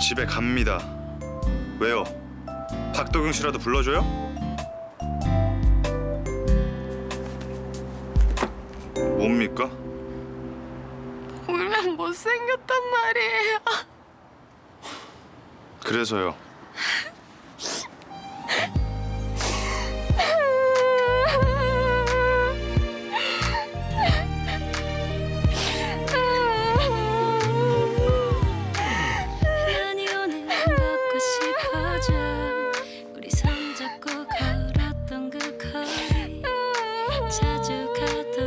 집에 갑니다. 왜요? 박도경 씨라도 불러줘요? 뭡니까? 울면 못생겼단 말이에요. 그래서요. 자주 가던